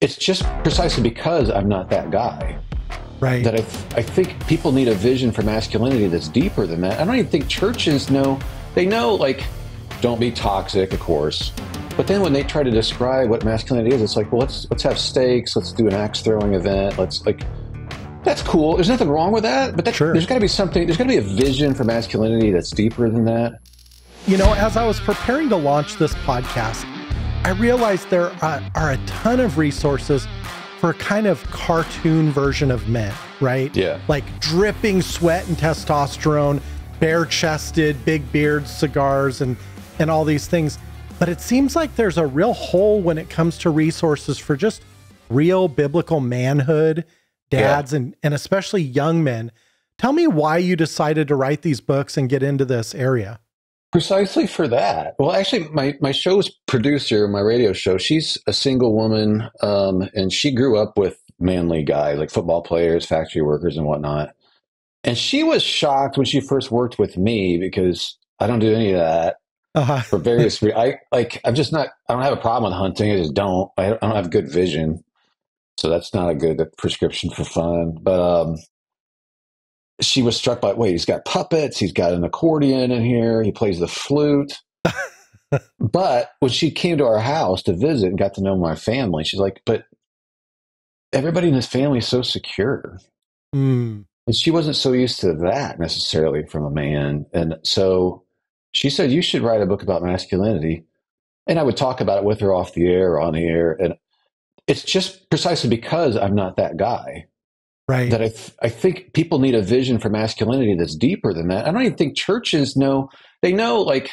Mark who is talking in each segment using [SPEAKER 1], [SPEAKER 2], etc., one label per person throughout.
[SPEAKER 1] it's just precisely because I'm not that guy.
[SPEAKER 2] Right.
[SPEAKER 1] That I, I think people need a vision for masculinity that's deeper than that. I don't even think churches know. They know, like, don't be toxic, of course. But then when they try to describe what masculinity is, it's like, well, let's let's have steaks. Let's do an axe throwing event. Let's like, that's cool. There's nothing wrong with that. But that,
[SPEAKER 2] Sure.
[SPEAKER 1] there's got to be something. There's got to be a vision for masculinity that's deeper than that.
[SPEAKER 2] You know, as I was preparing to launch this podcast, I realized there are, are a ton of resources for a kind of cartoon version of men, right?
[SPEAKER 1] Yeah.
[SPEAKER 2] Like dripping sweat and testosterone, bare chested, big beards, cigars, and, and all these things. But it seems like there's a real hole when it comes to resources for just real biblical manhood, dads, and, and especially young men. Tell me why you decided to write these books and get into this area.
[SPEAKER 1] Precisely for that. Well, actually, my, my show's producer, my radio show, she's a single woman, um, and she grew up with manly guys, like football players, factory workers, and whatnot. And she was shocked when she first worked with me because I don't do any of that
[SPEAKER 2] Uh-huh.
[SPEAKER 1] for various reasons. I like I'm just not. I don't have a problem with hunting. I just don't. I don't, I don't have good vision, so that's not a good prescription for fun. But um, she was struck by wait, he's got puppets. He's got an accordion in here. He plays the flute. but when she came to our house to visit and got to know my family, she's like, "But everybody in this family is so secure."
[SPEAKER 2] Mm.
[SPEAKER 1] And she wasn't so used to that necessarily from a man. And so she said, You should write a book about masculinity. And I would talk about it with her off the air on the air. And it's just precisely because I'm not that guy
[SPEAKER 2] Right.
[SPEAKER 1] that I, th- I think people need a vision for masculinity that's deeper than that. I don't even think churches know. They know, like,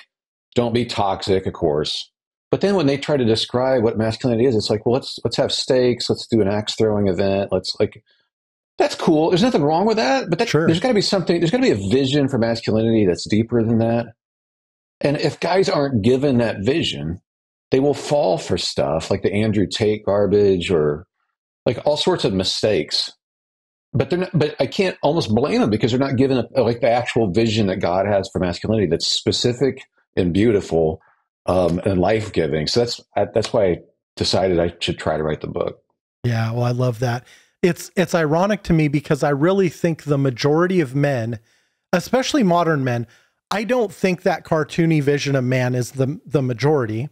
[SPEAKER 1] don't be toxic, of course. But then when they try to describe what masculinity is, it's like, well, let's let's have steaks. Let's do an axe throwing event. Let's like, that's cool. There's nothing wrong with that. But that,
[SPEAKER 2] Sure.
[SPEAKER 1] there's got to be something. There's got to be a vision for masculinity that's deeper than that. And if guys aren't given that vision, they will fall for stuff like the Andrew Tate garbage or like all sorts of mistakes. But they're not. But I can't almost blame them because they're not given a, like the actual vision that God has for masculinity that's specific and beautiful um, and life giving. So that's I, that's why I decided I should try to write the book.
[SPEAKER 2] Yeah, well, I love that. It's it's ironic to me because I really think the majority of men, especially modern men, I don't think that cartoony vision of man is the the majority.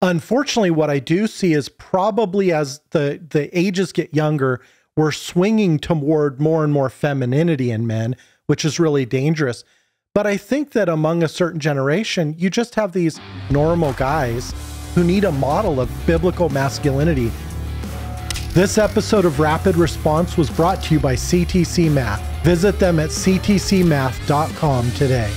[SPEAKER 2] Unfortunately, what I do see is probably as the the ages get younger, we're swinging toward more and more femininity in men, which is really dangerous. But I think that among a certain generation, you just have these normal guys who need a model of biblical masculinity this episode of Rapid Response was brought to you by CTC Math. Visit them at ctcmath.com today.